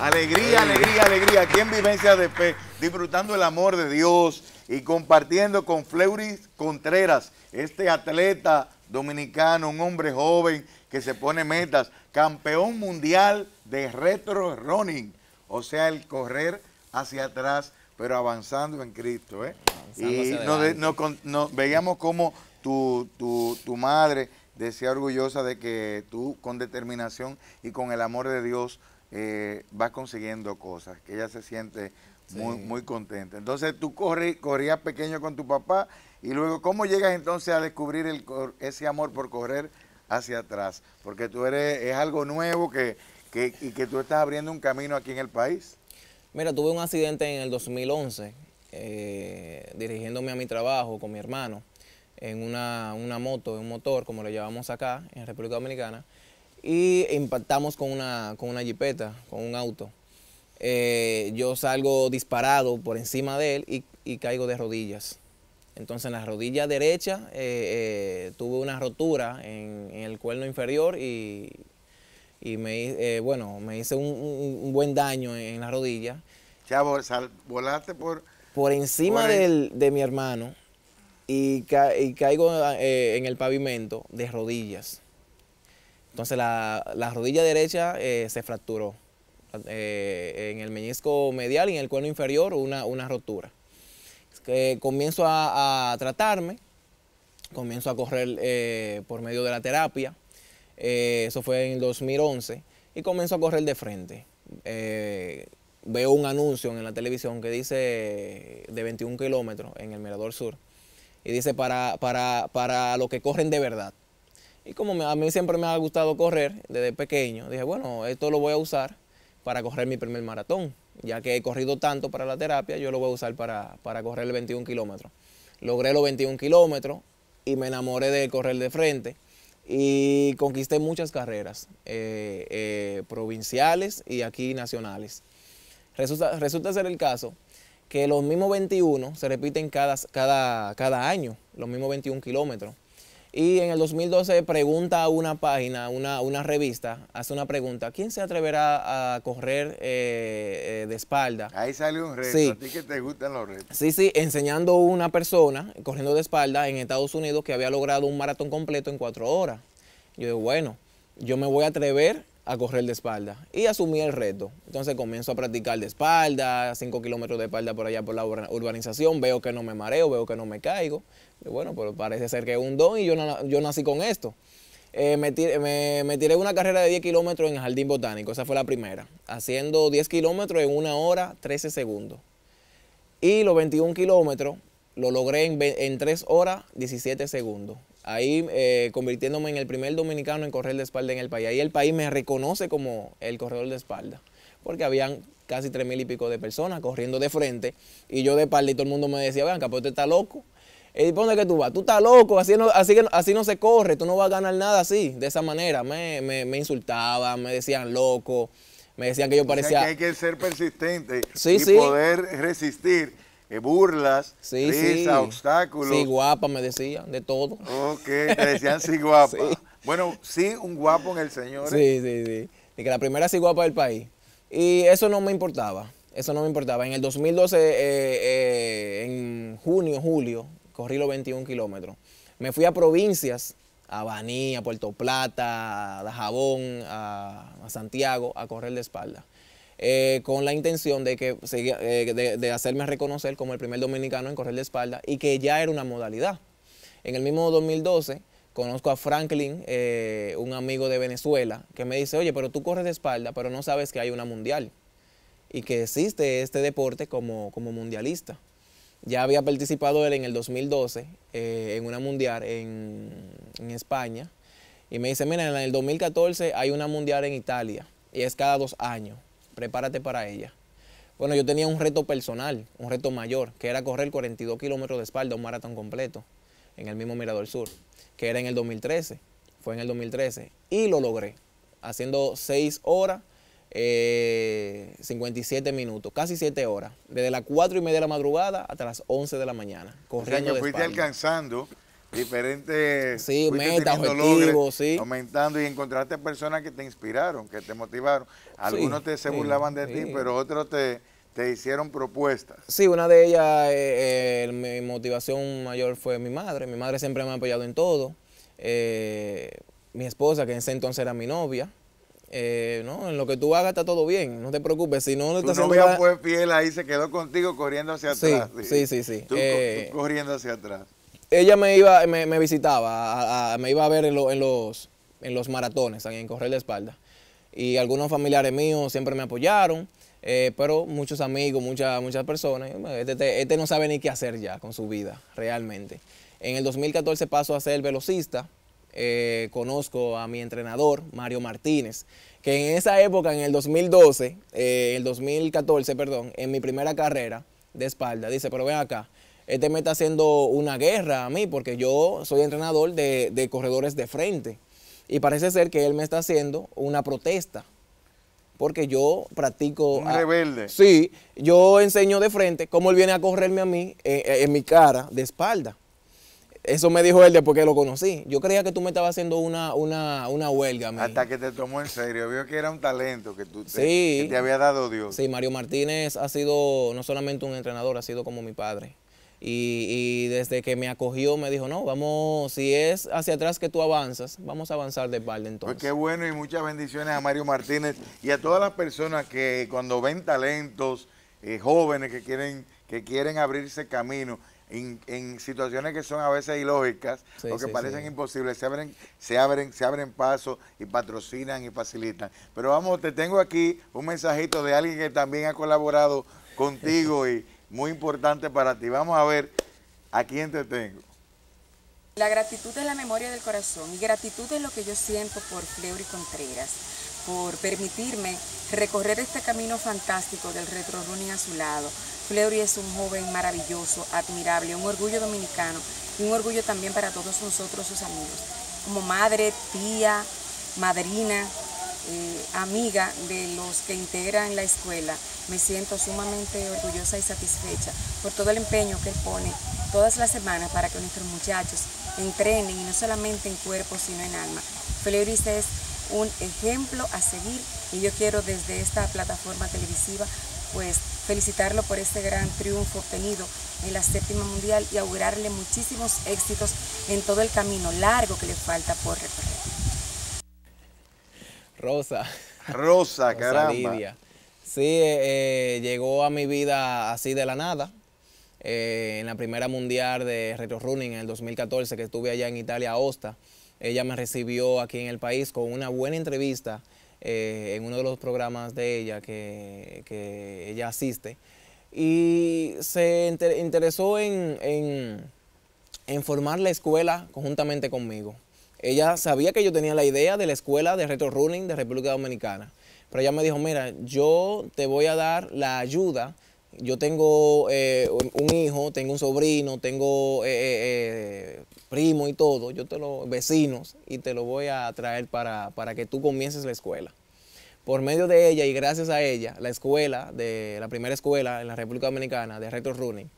Alegría, alegría, alegría. Aquí en Vivencia de Fe, disfrutando el amor de Dios y compartiendo con Fleuris Contreras, este atleta dominicano, un hombre joven que se pone metas, campeón mundial de retro running, o sea, el correr hacia atrás, pero avanzando en Cristo. ¿eh? Y nos, veíamos como tu, tu, tu madre decía orgullosa de que tú con determinación y con el amor de Dios eh, vas consiguiendo cosas, que ella se siente muy, muy contenta. Entonces tú corrí, corrías pequeño con tu papá y luego, ¿cómo llegas entonces a descubrir el, ese amor por correr hacia atrás? Porque tú eres, es algo nuevo que, que, y que tú estás abriendo un camino aquí en el país. Mira, tuve un accidente en el 2011, eh, dirigiéndome a mi trabajo con mi hermano en una, una moto, en un motor, como lo llevamos acá, en República Dominicana y impactamos con una, con una jipeta, con un auto. Eh, yo salgo disparado por encima de él y, caigo de rodillas. Entonces en la rodilla derecha eh, eh, tuve una rotura en, el cuerno inferior y, me, bueno, me hice un, buen daño en, la rodilla. Chavo, volaste por... Por encima de mi hermano y, y caigo en el pavimento de rodillas. Entonces la, rodilla derecha eh, se fracturó. Eh, en el meñisco medial y en el cuerno inferior una, una rotura. Comienzo a, tratarme, comienzo a correr eh, por medio de la terapia. eso fue en el 2011 y comienzo a correr de frente. veo un anuncio en la televisión que dice de 21 kilómetros en el Mirador Sur y dice para, para, para los que corren de verdad. Y como a mí siempre me ha gustado correr desde pequeño, dije, bueno, esto lo voy a usar para correr mi primer maratón. Ya que he corrido tanto para la terapia, yo lo voy a usar para, correr el 21 kilómetros. Logré los 21 kilómetros y me enamoré de correr de frente y conquisté muchas carreras eh, eh, provinciales y aquí nacionales. Resulta, resulta, ser el caso que los mismos 21 se repiten cada, cada, cada año, los mismos 21 kilómetros. Y en el 2012 pregunta a una página, una, una, revista, hace una pregunta, ¿quién se atreverá a correr eh, eh, de espalda? Ahí sale un reto, a ti que te gustan los retos. Sí, sí, enseñando una persona corriendo de espalda en Estados Unidos que había logrado un maratón completo en cuatro horas. Yo digo, bueno, yo me voy a atrever a correr de espalda y asumí el reto. Entonces comienzo a practicar de espalda, cinco kilómetros de espalda por allá por la urbanización, veo que no me mareo, veo que no me caigo. bueno, pero parece ser que es un don y yo, yo nací con esto. Eh, me, tiré, una carrera de 10 kilómetros en el Jardín Botánico, esa fue la primera, haciendo 10 kilómetros en una hora 13 segundos. Y los 21 kilómetros lo logré en, en 3 horas 17 segundos ahí eh, convirtiéndome en el primer dominicano en correr de espalda en el país. Ahí el país me reconoce como el corredor de espalda, porque habían casi tres mil y pico de personas corriendo de frente y yo de espalda y todo el mundo me decía, vean, capote está loco. ¿Y dónde que tú vas? Tú estás loco, así no, así, así no se corre, tú no vas a ganar nada así, de esa manera. Me, me, insultaban, me decían loco, me decían que yo parecía... que hay que ser persistente y poder resistir eh, burlas, sí, obstáculos. Sí, guapa me decían, de todo. Ok, te decían sí guapa. Bueno, sí, un guapo en el Señor. Sí, sí, sí. Y que la primera sí guapa del país. Y eso no me importaba, eso no me importaba. En el 2012, eh, eh, en junio, julio, corrí los 21 kilómetros. Me fui a provincias, a Baní, a Puerto Plata, a Dajabón, a Santiago, a correr de espalda. Eh, con la intención de, que, eh, de, hacerme reconocer como el primer dominicano en correr de espalda y que ya era una modalidad. En el mismo 2012 conozco a Franklin, eh, un amigo de Venezuela, que me dice, oye, pero tú corres de espalda, pero no sabes que hay una mundial y que existe este deporte como, como mundialista. Ya había participado él en el 2012 en una mundial en, en España y me dice, mira, en el 2014 hay una mundial en Italia y es cada dos años prepárate para ella. Bueno, yo tenía un reto personal, un reto mayor, que era correr 42 kilómetros de espalda, un maratón completo, en el mismo Mirador Sur, que era en el 2013, fue en el 2013, y lo logré, haciendo 6 horas, 57 eh, minutos, casi 7 horas, desde las 4 y media de la madrugada hasta las 11 de la mañana, corriendo o sea que fuiste alcanzando diferentes sí, metas, objetivos, sí. aumentando y encontraste personas que te inspiraron, que te motivaron. Algunos te se burlaban de ti, pero otros te, te hicieron propuestas. Sí, una de ellas, eh, eh, mi motivación mayor fue mi madre. Mi madre siempre me ha apoyado en todo. Eh, mi esposa, que en ese entonces era mi novia, eh, no, en lo que tú hagas está todo bien, no te preocupes. Si no, no tu novia fue fiel ahí, se quedó contigo corriendo hacia atrás. Sí, sí, sí. Tú, eh, corriendo hacia atrás. Ella me iba, me, visitaba, me iba a ver en, los, en los maratones, en correr de espalda. Y algunos familiares míos siempre me apoyaron, eh, pero muchos amigos, muchas, muchas personas, este, este, este, no sabe ni qué hacer ya con su vida, realmente. En el 2014 paso a ser velocista, eh, conozco a mi entrenador, Mario Martínez, que en esa época, en el 2012, eh, el 2014, perdón, en mi primera carrera de espalda, dice, pero ven acá, este me está haciendo una guerra a mí porque yo soy entrenador de, corredores de frente. Y parece ser que él me está haciendo una protesta porque yo practico... Un rebelde. Sí, yo enseño de frente cómo él viene a correrme a mí eh, en mi cara de espalda. Eso me dijo él después que lo conocí. Yo creía que tú me estabas haciendo una, una, una huelga. Hasta que te tomó en serio. Vio que era un talento que, tú te, te había dado Dios. Sí, Mario Martínez ha sido no solamente un entrenador, ha sido como mi padre. Y, desde que me acogió me dijo, no, vamos, si es hacia atrás que tú avanzas, vamos a avanzar de espalda entonces. Pues qué bueno y muchas bendiciones a Mario Martínez y a todas las personas que cuando ven talentos, eh, jóvenes que quieren, que quieren abrirse camino, en, situaciones que son a veces ilógicas o que parecen imposibles, se abren, se abren, se abren pasos y patrocinan y facilitan. Pero vamos, te tengo aquí un mensajito de alguien que también ha colaborado contigo y muy importante para ti. Vamos a ver a quién te tengo. La gratitud es la memoria del corazón y gratitud es lo que yo siento por Fleury Contreras, por permitirme recorrer este camino fantástico del retro running a su lado, Fleury es un joven maravilloso, admirable, un orgullo dominicano y un orgullo también para todos nosotros, sus amigos. Como madre, tía, madrina, eh, amiga de los que integran la escuela, me siento sumamente orgullosa y satisfecha por todo el empeño que pone todas las semanas para que nuestros muchachos entrenen y no solamente en cuerpo sino en alma. Fleury es un ejemplo a seguir y yo quiero desde esta plataforma televisiva pues felicitarlo por este gran triunfo obtenido en la séptima mundial y augurarle muchísimos éxitos en todo el camino largo que le falta por recorrer. Rosa. Rosa, caramba. Sí, eh, eh, llegó a mi vida así de la nada. Eh, en la primera mundial de retro running en el 2014 que estuve allá en Italia, Osta, ella me recibió aquí en el país con una buena entrevista eh, en uno de los programas de ella que, ella asiste. Y se interesó en, en, formar la escuela conjuntamente conmigo. Ella sabía que yo tenía la idea de la escuela de retro running de República Dominicana. Pero ella me dijo, mira, yo te voy a dar la ayuda yo tengo eh, un hijo, tengo un sobrino, tengo eh, primo y todo, yo te lo, vecinos, y te lo voy a traer para, para que tú comiences la escuela. Por medio de ella y gracias a ella, la escuela, de la primera escuela en la República Dominicana de Retro Running,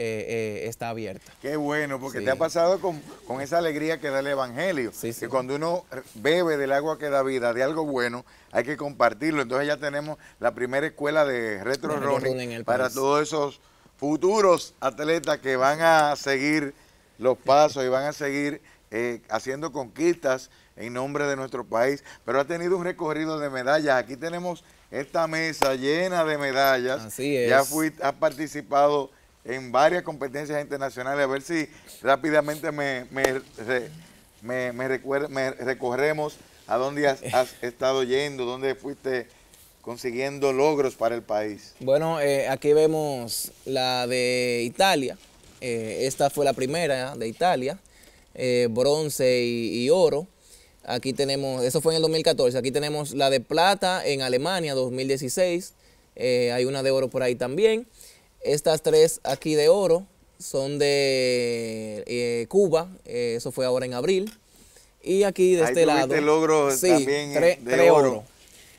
eh, eh, está abierta. Qué bueno, porque te ha pasado con, esa alegría que da el Evangelio. que cuando uno bebe del agua que da vida, de algo bueno, hay que compartirlo. Entonces ya tenemos la primera escuela de Retro, Running, para todos esos futuros atletas que van a seguir los pasos y van a seguir eh, haciendo conquistas en nombre de nuestro país, pero ha tenido un recorrido de medallas. Aquí tenemos esta mesa llena de medallas. Así es. Ya fui, ha participado en varias competencias internacionales. A ver si rápidamente me, me, me, me, recorremos a dónde has, estado yendo, dónde fuiste consiguiendo logros para el país. Bueno, eh, aquí vemos la de Italia. Eh, esta fue la primera de Italia, eh, bronce y, oro. Aquí tenemos, eso fue en el 2014, aquí tenemos la de plata en Alemania 2016, hay una de oro por ahí también. Estas tres aquí de oro son de Cuba, eso fue ahora en abril. Y aquí de este lado. logro también de oro.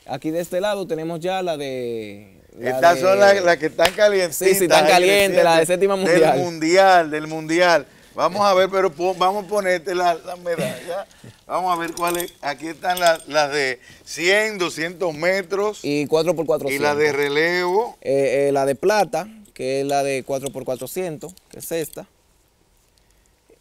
Aquí de este lado tenemos ya la de estas son las, que están calientes. Sí, sí, están calientes, la de séptima mundial. Del mundial, del mundial. Vamos a ver, pero vamos a ponerte la, medalla. Vamos a ver cuáles. Aquí están las, de 100, 200 metros. Y 4x400. Y la de relevo. Eh, eh, la de plata, que es la de 4x400, que es esta.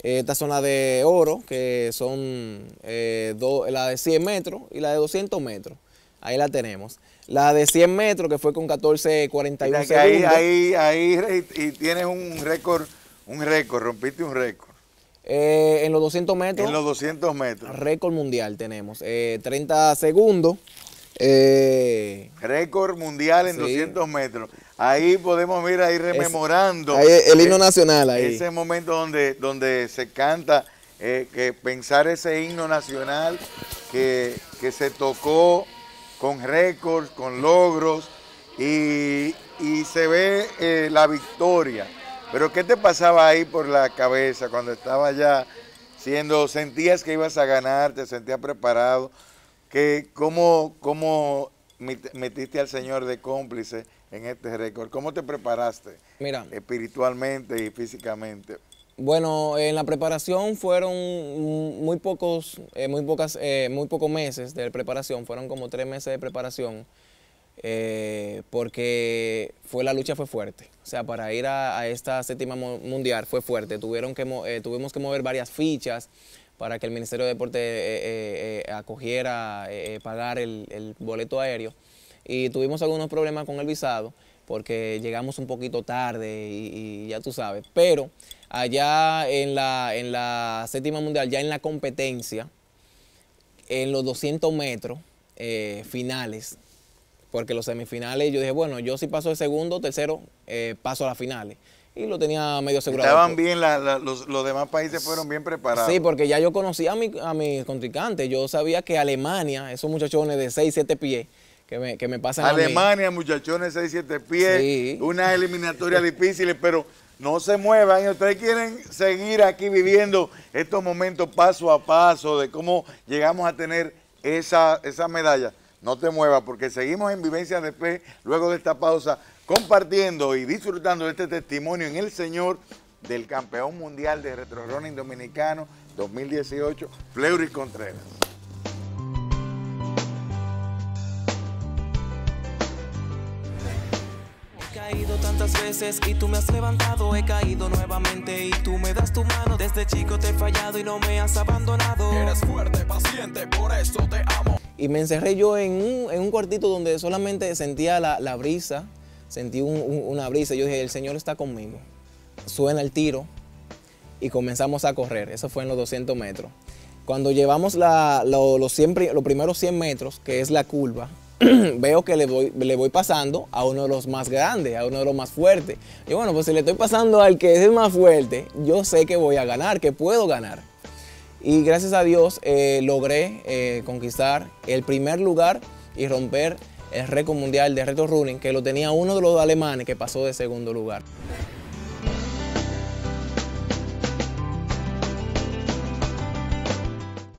Esta son las de oro, que son eh, la de 100 metros y la de 200 metros. Ahí la tenemos. La de 100 metros, que fue con 14.41 segundos. Ahí, ahí, ahí, y tienes un récord, un récord, rompiste un récord. Eh, en los 200 metros. En los 200 metros. Récord mundial tenemos. 30 eh, segundos. Eh, récord mundial en 200 metros. Ahí podemos ir ahí rememorando. ahí el himno nacional ahí. Ese momento donde, donde se canta, que pensar ese himno nacional que, que se tocó con récords, con logros y, se ve eh, la victoria. Pero ¿qué te pasaba ahí por la cabeza cuando estaba ya siendo, sentías que ibas a ganar, te sentías preparado? Que, ¿cómo, ¿Cómo metiste al Señor de cómplice en este récord? ¿Cómo te preparaste Mira, espiritualmente y físicamente? Bueno, en la preparación fueron muy pocos, eh, muy pocas, eh, muy pocos meses de preparación, fueron como tres meses de preparación, eh, porque fue la lucha fue fuerte. O sea, para ir a, esta séptima mundial fue fuerte. Tuvieron que, tuvimos que mover varias fichas para que el Ministerio de Deporte acogiera pagar el, boleto aéreo. Y tuvimos algunos problemas con el visado, porque llegamos un poquito tarde y ya tú sabes. Pero allá en la, en la séptima mundial, ya en la competencia, en los 200 metros eh, finales, porque los semifinales yo dije, bueno, yo si paso de segundo, tercero, eh, paso a las finales. Y lo tenía medio asegurado. Estaban bien, los, demás países fueron bien preparados. Sí, porque ya yo conocía a, mi, a mis contrincantes. Yo sabía que Alemania, esos muchachones de 6, 7 pies, que me, que me pasan Alemania, muchachones de 6, 7 pies, una eliminatoria difícil, pero no se muevan y ustedes quieren seguir aquí viviendo estos momentos paso a paso de cómo llegamos a tener esa, esa medalla. No te muevas porque seguimos en Vivencia de Fe luego de esta pausa compartiendo y disfrutando de este testimonio en el Señor del campeón mundial de retro running dominicano 2018, Fleury Contreras. Caído tantas veces y tú me has levantado, he caído nuevamente y tú me das tu mano. Desde chico te he fallado y no me has abandonado. Eres fuerte, paciente, por eso te amo. Y me encerré yo en un, en un cuartito donde solamente sentía la, la brisa, sentí una brisa. Yo dije, el Señor está conmigo. Suena el tiro y comenzamos a correr. Eso fue en los 200 metros. Cuando llevamos la, los primeros 100 metros, que es la curva, veo que le voy, le voy pasando a uno de los más grandes, a uno de los más fuertes. Y bueno, pues si le estoy pasando al que es el más fuerte, yo sé que voy a ganar, que puedo ganar. Y gracias a Dios eh, logré eh, conquistar el primer lugar y romper el récord mundial de reto running, que lo tenía uno de los alemanes que pasó de segundo lugar.